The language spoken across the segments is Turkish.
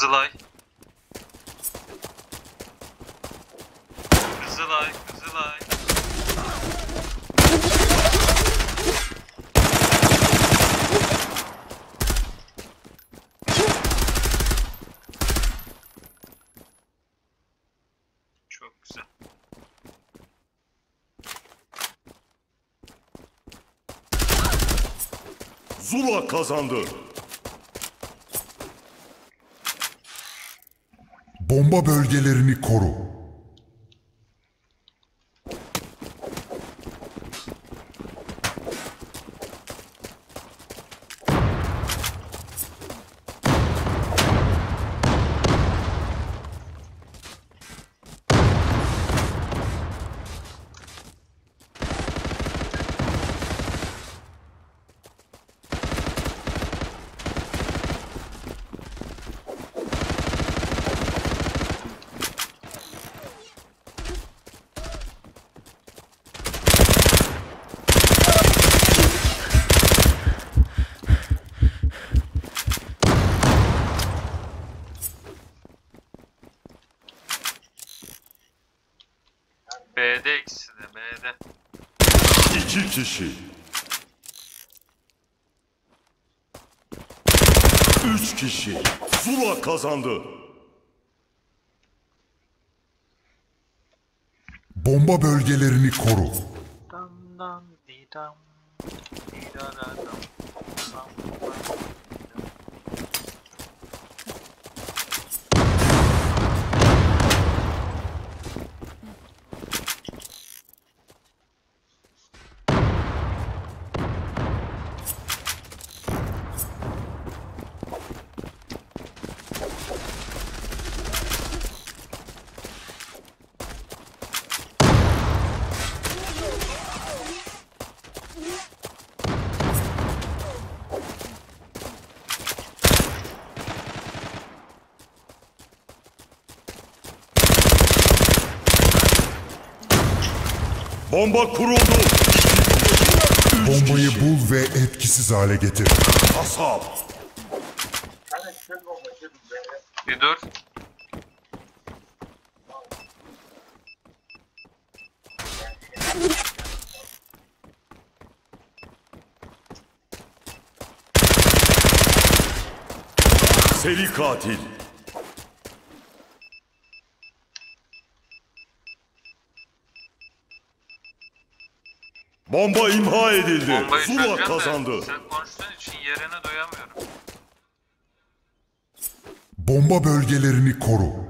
Kızılay. Kızılay, Kızılay. Çok güzel. Zula kazandı. Bomba bölgelerini koru. B'de ikisi de, B'de. İki kişi. Üç kişi. Zula kazandı. Bomba bölgelerini koru. Dam dam di dam. Di da da dam. Dam dam Bomba kuruldu. Bombayı bul ve etkisiz hale getir. Kasap. Bir dur. Seri katil. Bomba imha edildi. Bombayı Zula çözeceğim kazandı. sen konuştuğun için yerine duyamıyorum. Bomba bölgelerini koru.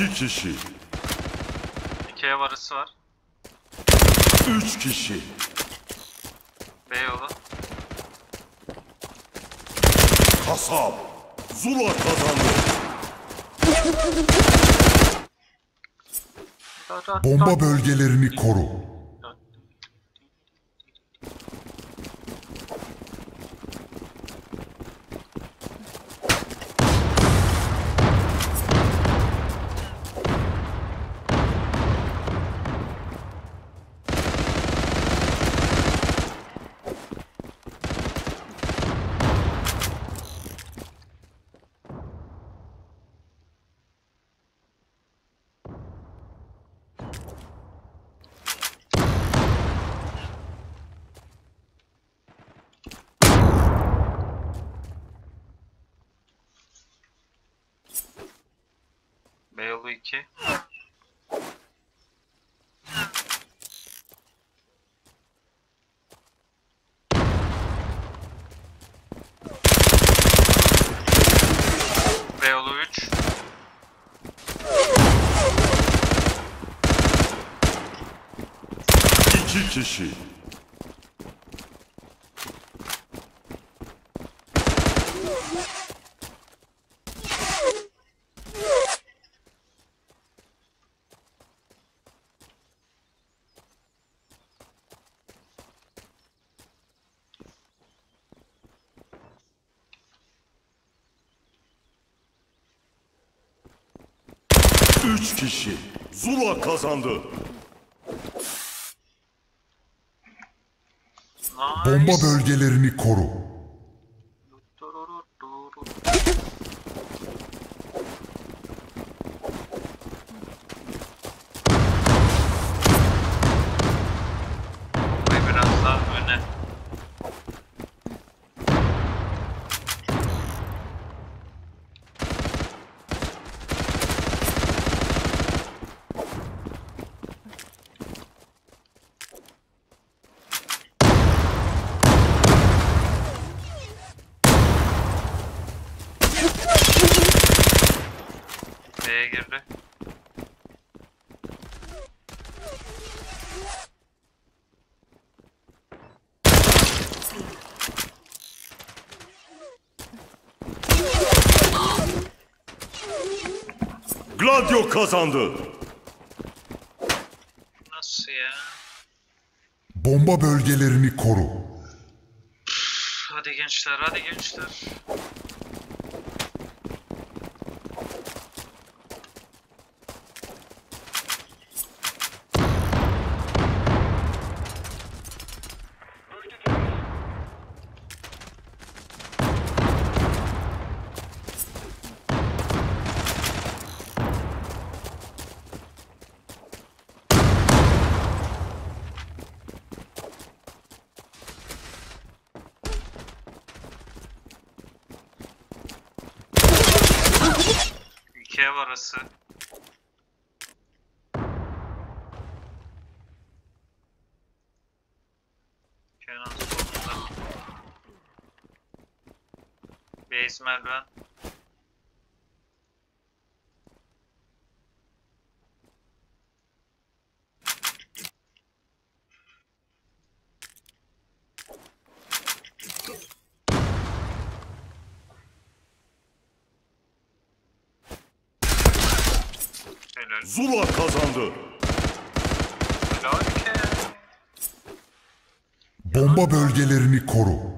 İki kişi. İki ev arası var. Üç kişi. B yolu. Kasap. Zula kazandı. Bomba bölgelerini koru. 2. Beyoğlu 3. İki kişi. Üç kişi. Zula kazandı. Bomba bölgelerini koru. Girdi. Gladio kazandı. Nasıl ya? Bomba bölgelerini koru. Hadi gençler, hadi gençler. İki ev arası. Kenan solunda. Base merdiven. Helal. Zula kazandı. Helal ki. Bomba bölgelerini koru.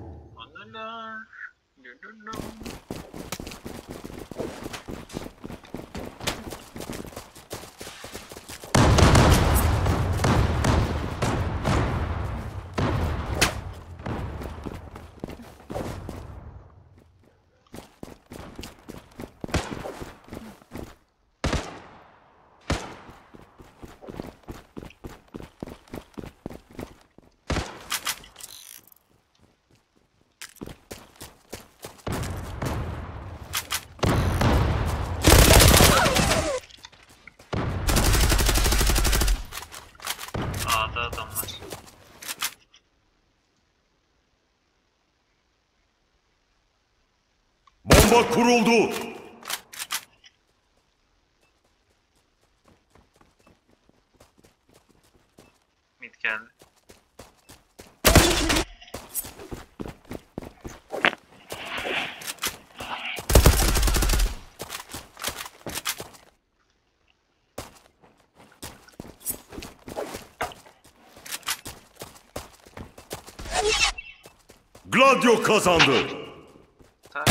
Bomba kuruldu. Mid geldi. Gladio kazandı. Tak.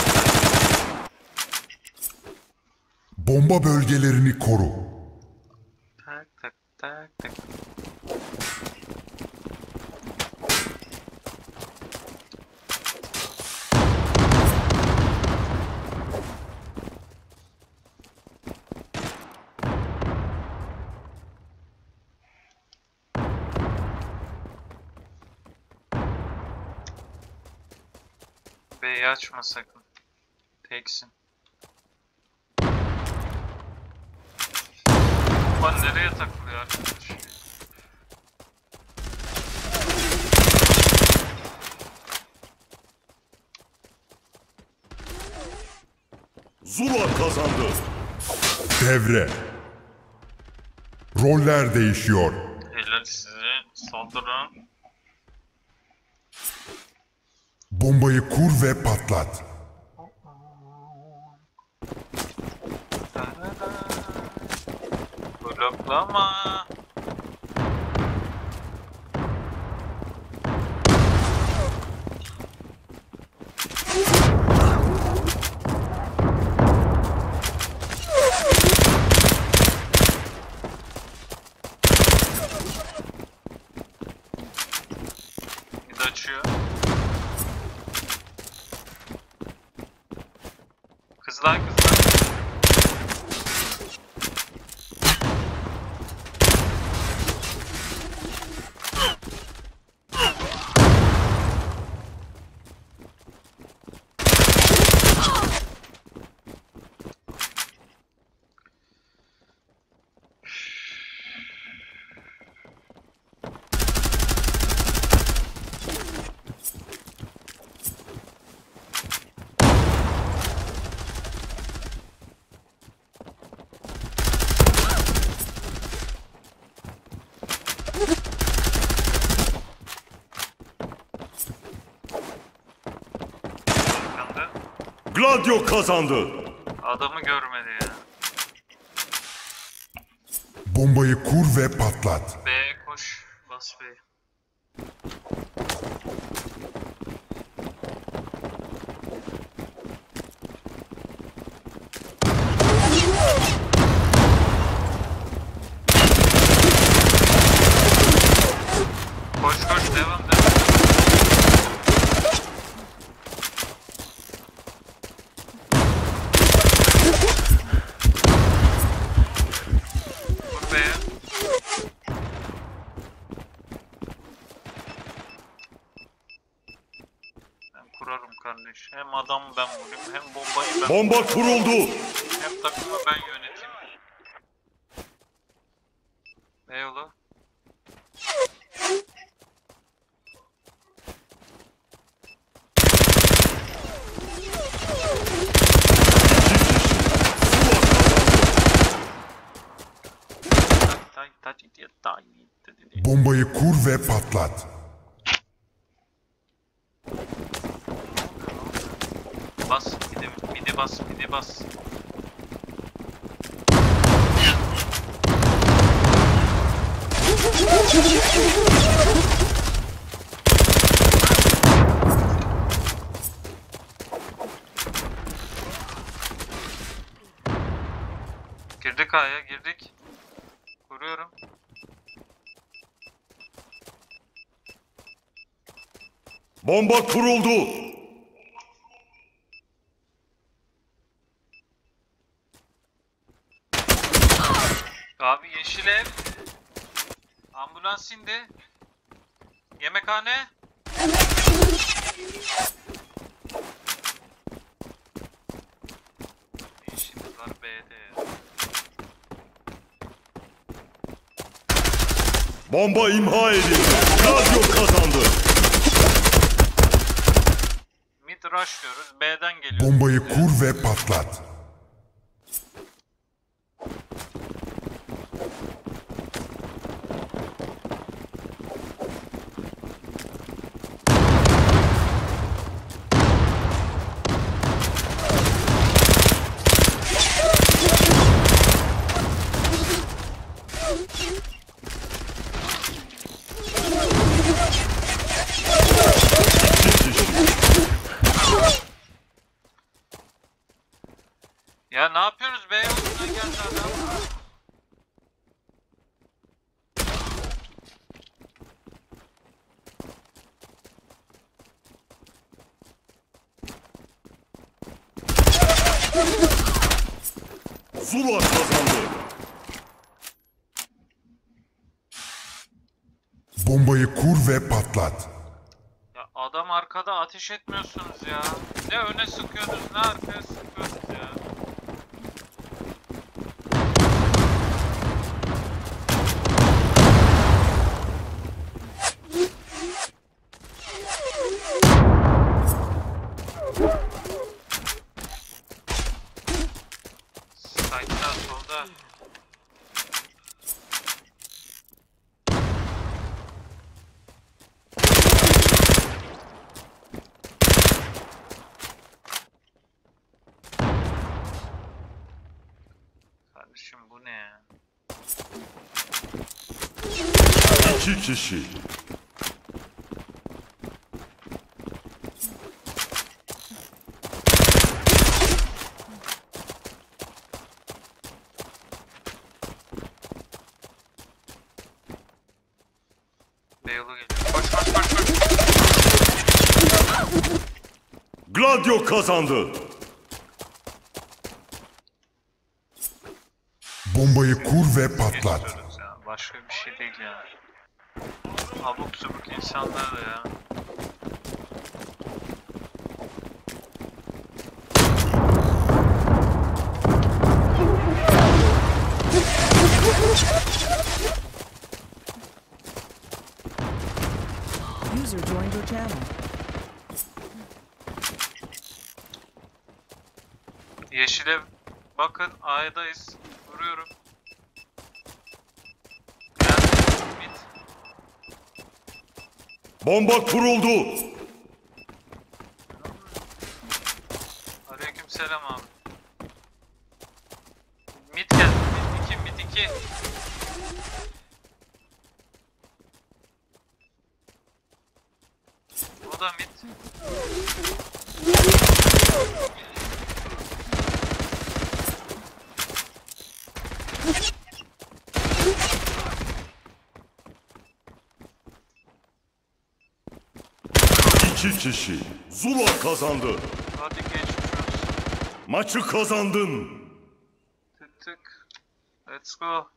Bomba bölgelerini koru. Tak tak tak tak. B'yi açma sakın. Teksin. Lan nereye takılıyor arkadaş? Zula kazandı. Devre. Roller değişiyor. Helal size. Saldırın. Bombayı kur ve patlat. Gladio kazandı. Adamı görmedi ya. Bombayı kur ve patlat. B koş. Bas B. Koş koş devam devam. Vur B'ye. Ben kurarım kardeş. Hem adam ben vurayım hem bombayı ben Bomba kuruldu. hem takımı ben yöneteyim. Ne yolu? Tay tay tay diye tay dedi. Bombayı kur ve patlat. Bas midi midi bas midi bas. Girdik A'ya girdik. Kuruyorum. Bomba kuruldu. Abi yeşil ev. Ambulans indi. Yemekhane. Ne işimiz var B'de ya. Bomba imha edildi. Gladio kazandı. Mid rush diyoruz. B'den geliyor. Bombayı kur ve patlat. Ya ne yapıyorsunuz B yoluna geldi adam. Zula kazandı. Bombayı kur ve patlat. Ya adam arkada ateş etmiyorsunuz ya. Ne öne sıkıyorsunuz ne arkaya sıkıyorsunuz ya. Site'da solda. Kardeşim bu ne ya? İki kişi. Beyolu geliyor. Koş koş koş koş. Gladio kazandı. Bombayı kur ve patlat. Geçiyoruz ya. Başka bir şey değil ya. Abuk subuk insanlar da ya. User joined your channel. Yeşile bakın A'dayız. Bomba kuruldu. Aleykümselam abi. Mid geldi. Mid 2 mid 2. O da mid. İki kişi. Zula kazandı. Hadi geçmiş olsun. Maçı kazandın. Tık tık. Let's go.